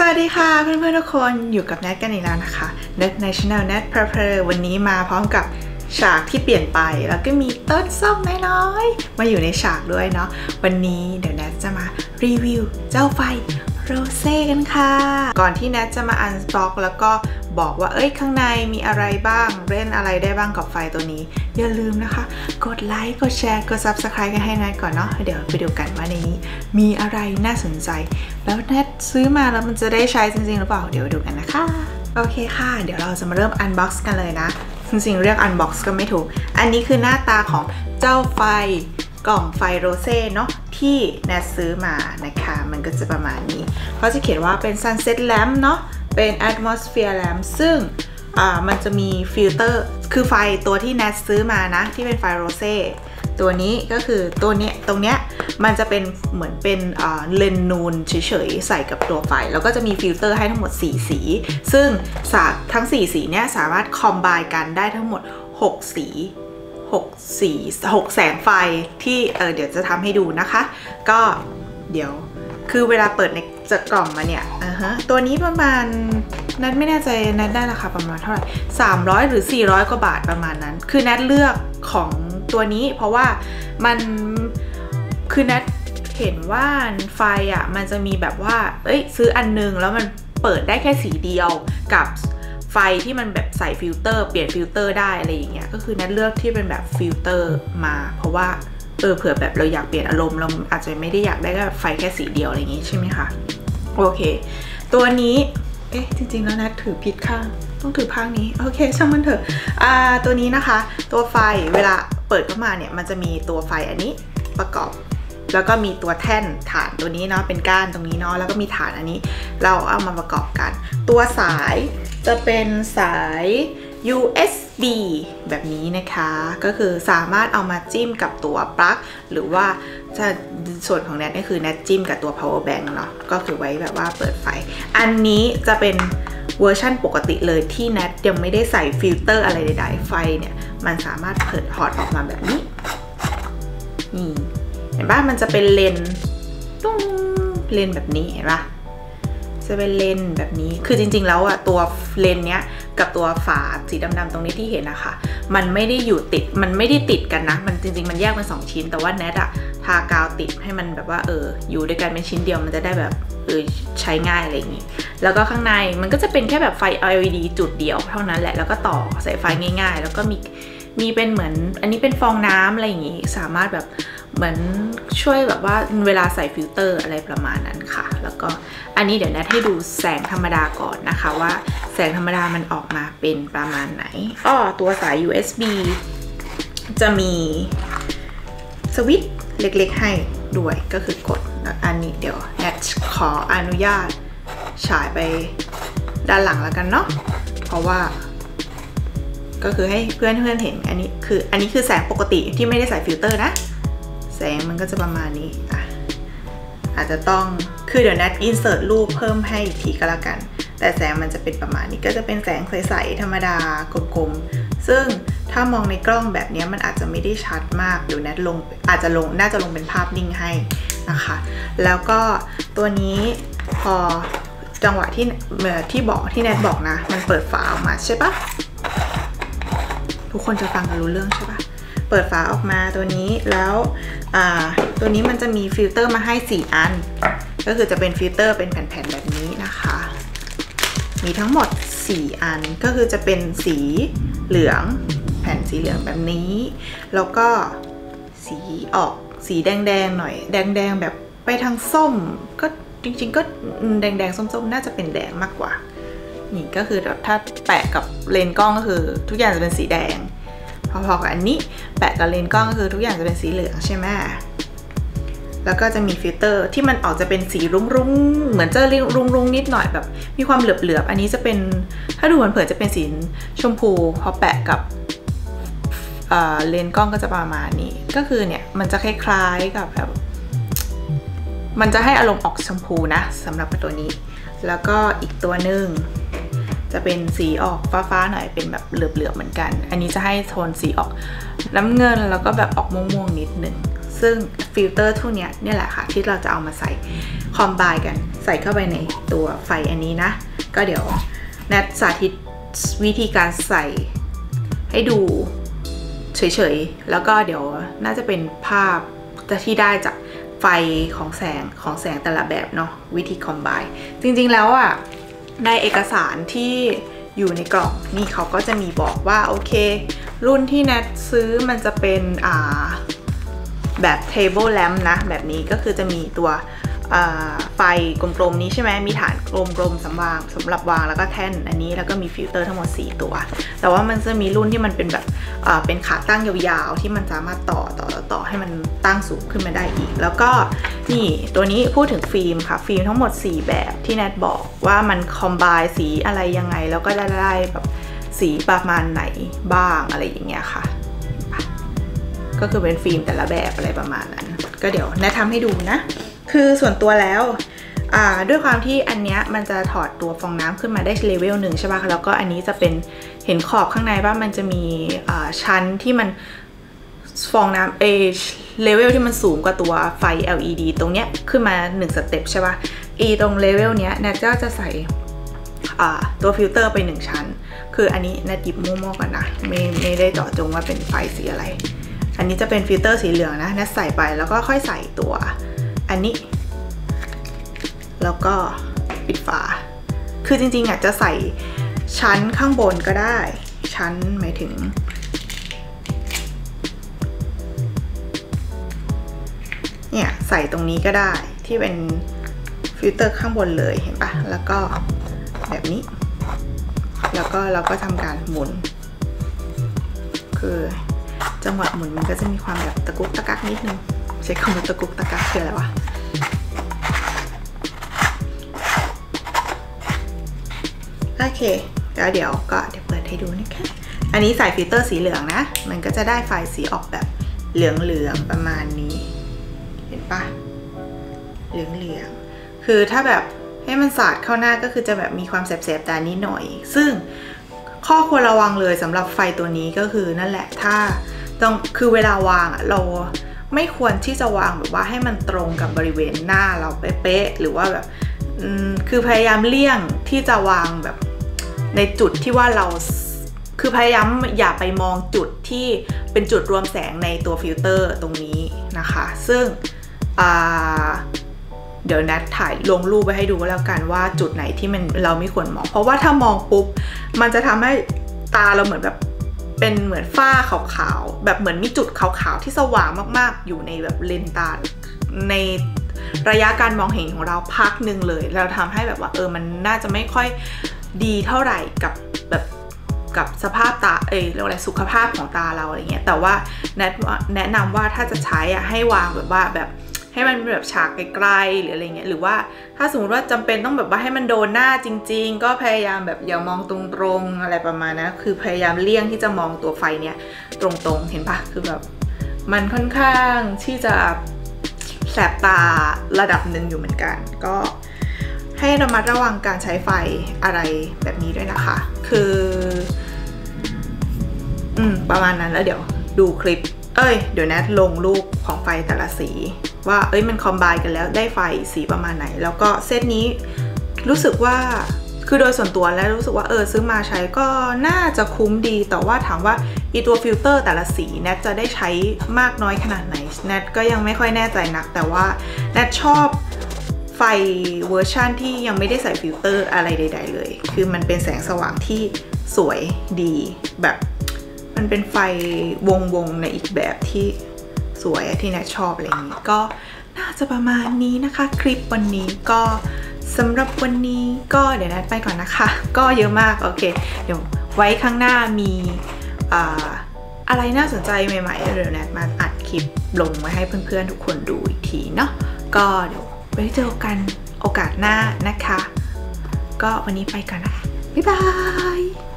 สวัสดีค่ะเพื่อนๆทุกคนอยู่กับแนทกันอีกแล้วนะคะเนทในช anel แนทเพลเพลวันนี้มาพร้อมกับฉากที่เปลี่ยนไปแล้วก็มีต้นส้มน้อยๆมาอยู่ในฉากด้วยเนาะวันนี้เดี๋ยวแนทจะมารีวิวเจ้าไฟ โรเซ่กันค่ะ ก่อนที่แนทจะมา unbox แล้วก็บอกว่าเอ้ยข้างในมีอะไรบ้างเล่นอะไรได้บ้างกับไฟตัวนี้ อย่าลืมนะคะ กดไลค์กดแชร์กด subscribe กันให้แนทก่อนเนาะเดี๋ยวไปดูกันว่าในนี้ มีอะไรน่าสนใจ แล้วแนทซื้อมาแล้วมันจะได้ใช้จริงๆหรือเปล่าเดี๋ยวดูกันนะคะ โอเคค่ะ เดี๋ยวเราจะมาเริ่ม unbox กันเลยนะ จริงๆเรียก unbox ก็ไม่ถูก อันนี้คือหน้าตาของเจ้าไฟ กล่องไฟโรเซ่เนาะที่แนทซื้อมานะคะ มันก็จะประมาณนี้เขาจะเขียนว่าเป็น sunset lamp เนาะเป็น atmosphere lamp ซึ่งอ่ามันจะมีฟิลเตอร์ คือไฟตัวที่แนทซื้อมานะ ที่เป็นไฟโรเซ่ตัวนี้ก็คือตัวเนี้ยตรงเนี้ยมันจะเป็นเหมือนเป็นเลนส์นูนเฉยๆ ใส่กับตัวไฟ แล้วก็จะมีฟิลเตอร์ให้ทั้งหมด 4 สี ซึ่งทั้ง 4 สีเนี้ยสามารถ combine กันได้ทั้งหมด 6 สี 6สี6แสงไฟที่เออเดี๋ยวจะทำให้ดูนะคะ ก็เดี๋ยวคือเวลาเปิดในจากกล่องมาเนี่ยอ่าฮะตัวนี้ประมาณแนทไม่แน่ใจแนทได้ราคาประมาณเท่าไหร่300 หรือ 400 กว่าบาทประมาณนั้น คือแนทเลือกของตัวนี้เพราะว่ามันคือแนทเห็นว่าไฟอะมันจะมีแบบว่า เอ้ยซื้ออันนึงแล้วมันเปิดได้แค่สีเดียวกับ ไฟที่มันแบบใส่ฟิลเตอร์ เปลี่ยนฟิลเตอร์ได้อะไรอย่างเงี้ยก็คือแนทเลือกที่เป็นแบบฟิลเตอร์มา เพราะว่าเออเผื่อแบบเราอยากเปลี่ยนอารมณ์เราอาจจะไม่ได้อยากได้แค่ไฟแค่สีเดียวอะไรอย่างงี้ใช่ไหมคะโอเค ตัวนี้เอ๊ะจริงๆแล้วนัดถือผิดข้างต้องถือข้างนี้โอเคช่างมันเถอะอ่าตัวนี้นะคะ ตัวไฟเวลาเปิดเข้ามาเนี่ยมันจะมีตัวไฟอันนี้ประกอบแล้วก็มีตัวแท่นฐานตัวนี้เนาะเป็นก้านตรงนี้เนาะแล้วก็มีฐานอันนี้ เราเอามาประกอบกัน ตัวสาย จะเป็นสาย USB แบบนี้นะคะ ก็คือสามารถเอามาจิ้มกับตัวปลั๊กหรือว่าจะส่วนของแนทก็คือแนทจิ้มกับตัว power bank เนาะก็คือไว้แบบว่าเปิดไฟ อันนี้จะเป็นเวอร์ชั่นปกติเลยที่แนทยังไม่ได้ใส่ฟิลเตอร์อะไรใดๆ ไฟเนี่ย มันสามารถเปิดถอดออกมาแบบนี้นี่เห็นปะมันจะเป็นเลนส์ตุ้งเลนส์แบบนี้เห็นปะ จะเป็นเลนส์แบบนี้ คือจริง ๆ แล้วอะตัวเลนส์เนี้ยกับตัวฝาสีดำๆตรงนี้ที่เห็นนะคะมันไม่ได้อยู่ติด มันไม่ได้ติดกันนะ มันจริง ๆ มันแยกเป็น 2 ชิ้น แต่ว่าแนทอะทากาวติดให้มันแบบว่าเอออยู่ด้วยกันเป็นชิ้นเดียวมันจะได้แบบเออใช้ง่ายอะไรอย่างงี้ แล้วก็ข้างในมันก็จะเป็นแค่แบบไฟ LED จุดเดียวเท่านั้นแหละ แล้วก็ต่อสายไฟง่าย ๆ แล้วก็มีมีเป็นเหมือน อันนี้เป็นฟองน้ำอะไรอย่างงี้ สามารถแบบ เหมือนช่วยแบบว่าเวลาใส่ฟิลเตอร์อะไรประมาณนั้นค่ะ แล้วก็อันนี้เดี๋ยวแนทให้ดูแสงธรรมดาก่อนนะคะว่าแสงธรรมดามันออกมาเป็นประมาณไหนอ้อตัวสาย USB จะมีสวิตช์เล็กๆให้ด้วยก็คือกดอันนี้เดี๋ยวแนทขออนุญาตฉายไปด้านหลังแล้วกันเนาะเพราะว่าก็คือให้เพื่อนเพื่อนเห็นอันนี้คืออันนี้คือแสงปกติที่ไม่ได้ใส่ฟิลเตอร์นะ แสงมันก็จะประมาณนี้อะอาจจะต้องคือเดี๋ยวนัดอินเสิร์ตรูปเพิ่มให้อีกทีก็แล้วกัน แต่แสงมันจะเป็นประมาณนี้ก็จะเป็นแสงใสๆธรรมดากลมๆซึ่งถ้ามองในกล้องแบบนี้มันอาจจะไม่ได้ชัดมากเดี๋ยวแนทลงอาจจะลงน่าจะลงเป็นภาพนิ่งให้นะคะ แล้วก็ตัวนี้พอจังหวะที่เมื่อที่บอกที่แนทบอกนะ มันเปิดฝาออกมาใช่ปะทุกคนจะฟังกันรู้เรื่องใช่ปะ เปิดฝาออกมาตัวนี้แล้วตัวนี้มันจะมีฟิลเตอร์มาให้ 4 อัน ก็คือจะเป็นฟิลเตอร์เป็นแผ่นๆแบบนี้นะคะ มีทั้งหมด 4 อันก็คือจะเป็นสีเหลืองแผ่นสีเหลืองแบบนี้ แล้วก็สีออกสีแดงๆหน่อย แดงๆแบบไปทางส้มก็จริงๆ ก็แดงๆส้มๆ น่าจะเป็นแดงมากกว่านี่ก็คือถ้าแปะกับเลนส์กล้องก็คือ ทุกอย่างจะเป็นสีแดง พอๆกับอันนี้ แปะกับเลนส์กล้องก็คือทุกอย่างจะเป็นสีเหลืองใช่ไหมแล้วก็จะมีฟิลเตอร์ที่มันออกจะเป็นสีรุ้งๆเหมือนจะรุ้งๆนิดหน่อยแบบ มีความเหลือบๆอันนี้จะเป็นถ้าดูเผินๆจะเป็นสีชมพูพอแปะกับเลนส์กล้องก็จะประมาณนี้ ก็คือเนี่ยมันจะคล้ายๆกับแบบมันจะให้อารมณ์ออกชมพูนะสำหรับตัวนี้ แล้วก็อีกตัวหนึ่ง จะเป็นสีออกฟ้าๆหน่อยเป็นแบบเหลือบๆเหมือนกัน อันนี้จะให้โทนสีออกน้ำเงินแล้วก็แบบออกม่วงๆนิดหนึ่งซึ่งฟิลเตอร์ทุกเนี้ยเนี่ยแหละค่ะ ที่เราจะเอามาใส่ combine กัน ใส่เข้าไปในตัวไฟอันนี้นะ ก็เดี๋ยวแนทสาธิตวิธีการใส่ให้ดูเฉยๆ แล้วก็เดี๋ยวน่าจะเป็นภาพที่ได้จากไฟของแสงของแสงแต่ละแบบเนาะวิธี combine จริงๆแล้วอะ่ะ ในเอกสารที่อยู่ในกล่องนี่เขาก็จะมีบอกว่าโอเค รุ่นที่แนทซื้อมันจะเป็นแบบ table lamp นะ แบบนี้ก็คือจะมีตัว ไฟกลมๆนี้ใช่ไหมมีฐานกลมๆสำวางสำหรับวางแล้วก็แท่นอันนี้แล้วก็มีฟิลเตอร์ทั้งหมด 4 ตัว แต่ว่ามันจะมีรุ่นที่มันเป็นแบบเป็นขาตั้งยาวๆ ที่มันสามารถต่อต่อต่อให้มันตั้งสูงขึ้นมาได้อีก แล้วก็นี่ตัวนี้พูดถึงฟิล์มค่ะ ฟิล์มทั้งหมด 4 แบบที่แนทบอกว่ามัน combine สีอะไรยังไง แล้วก็จะได้แบบสีประมาณไหนบ้างอะไรอย่างเงี้ยค่ะ ก็คือเป็นฟิล์มแต่ละแบบอะไรประมาณนั้น ก็เดี๋ยวแนททำให้ดูนะ คือส่วนตัวแล้วด้วยความที่อันเนี้ยมันจะถอดตัวฟองน้ำขึ้นมาได้เลเวลหนึ่งใช่ปะแล้วก็อันนี้จะเป็นเห็นขอบข้างในว่ามันจะมีชั้นที่มันฟองน้ำเอเลเวลที่มันสูงกว่าตัวไฟ LED ตรงเนี้ยขึ้นมา 1 step ใช่ปะอีตรงเลเวลเนี้ยแนทก็จะใส่ตัวฟิลเตอร์ไป 1 ชั้น คืออันนี้แนทหยิบมั่วๆกันนะไม่ไม่ได้เจาะจงว่าเป็นไฟสีอะไร อันนี้จะเป็นฟิลเตอร์สีเหลืองนะแนทใส่ไปแล้วก็ค่อยใส่ตัว อันนี้ แล้วก็ปิดฝา คือจริงๆอะจะใส่ชั้นข้างบนก็ได้ ชั้นหมายถึง เนี่ยใส่ตรงนี้ก็ได้ที่เป็นฟิลเตอร์ข้างบนเลยเห็นปะแล้วก็แบบนี้ แล้วก็เราก็ทำการหมุน คือจังหวะหมุนมันก็จะมีความแบบตะกุกตะกักนิดนึง ช้คำว่าตะกุกตะกักคืออะไรวะโอเค แล้วเดี๋ยวก็เดี๋ยวเปิดให้ดูนะคะ อันนี้ใส่ฟิลเตอร์สีเหลืองนะ มันก็จะได้ไฟสีออกแบบเหลืองๆประมาณนี้ เห็นปะเหลืองๆ คือถ้าแบบให้มันสาดเข้าหน้าก็คือจะแบบมีความแสบๆตานิดหน่อย ซึ่งข้อควรระวังเลยสำหรับไฟตัวนี้ก็คือนั่นแหละถ้าต้องคือเวลาวางอะเรา ไม่ควรที่จะวางแบบว่าให้มันตรงกับบริเวณหน้าเราเป๊ะๆหรือว่าแบบคือพยายามเลี่ยงที่จะวางแบบในจุดที่ว่าเราคือพยายามอย่าไปมองจุดที่เป็นจุดรวมแสงในตัวฟิลเตอร์ตรงนี้นะคะ ซึ่งเดี๋ยวแนทถ่ายลงรูปไปให้ดูแล้วกันว่าจุดไหนที่มันเราไม่ควรมอง เพราะว่าถ้ามองปุ๊บ มันจะทำให้ตาเราเหมือนแบบ เป็นเหมือนฝ้าขาวๆ แบบเหมือนมีจุดขาวๆ ที่สว่างมากๆ อยู่ในแบบเลนตาในระยะการมองเห็นของเราพักหนึ่งเลย เราทำให้แบบว่าเออมันน่าจะไม่ค่อยดีเท่าไหร่กับแบบกับสภาพตาเออเรียกอะไรสุขภาพของตาเราอะไรเงี้ยแต่ว่าแนะแนะนำว่าถ้าจะใช้อะให้วางแบบว่าแบบ ให้มันแบบฉากไกลๆหรืออะไรเงี้ยหรือว่าถ้าสมมติว่าจำเป็นต้องแบบว่าให้มันโดนหน้าจริง ๆ ก็พยายามแบบอย่ามองตรงๆอะไรประมาณนะคือพยายามเลี่ยงที่จะมองตัวไฟเนี้ยตรงๆเห็นปะคือแบบมันค่อนข้างที่จะแสบตาระดับหนึ่งอยู่เหมือนกัน ก็ให้ระมัดระวังการใช้ไฟอะไรแบบนี้ด้วยนะคะ คือ อืม ประมาณนั้นแล้วเดี๋ยวดูคลิป เอ้ย เดี๋ยวแนทลงรูปของไฟแต่ละสี ว่าเอ้ยมัน combine กันแล้วได้ไฟสีประมาณไหน แล้วก็เซตนี้รู้สึกว่าคือโดยส่วนตัวแล้วรู้สึกว่าเออซื้อมาใช้ก็น่าจะคุ้มดี แต่ว่าถามว่าอีตัวฟิลเตอร์แต่ละสีแนทจะได้ใช้มากน้อยขนาดไหนแนทก็ยังไม่ค่อยแน่ใจนัก แต่ว่าแนทชอบไฟเวอร์ชั่นที่ยังไม่ได้ใส่ฟิลเตอร์อะไรใด ๆ เลย คือมันเป็นแสงสว่างที่สวยดีแบบ มันเป็นไฟวงๆในอีกแบบที่ สวยที่แนทชอบอะไรอย่างนี้ก็น่าจะประมาณนี้นะคะ คลิปวันนี้ก็สำหรับวันนี้ก็เดี๋ยวแนทไปก่อนนะคะ ก็เยอะมาก โอเค เดี๋ยวไว้ข้างหน้ามีอะไรน่าสนใจใหม่ๆเดี๋ยวแนทมาอัดคลิปลงไว้ให้เพื่อนๆทุกคนดูอีกทีเนาะก็เดี๋ยวไว้เจอกันโอกาสหน้านะคะ ก็วันนี้ไปก่อนนะคะบ๊ายบาย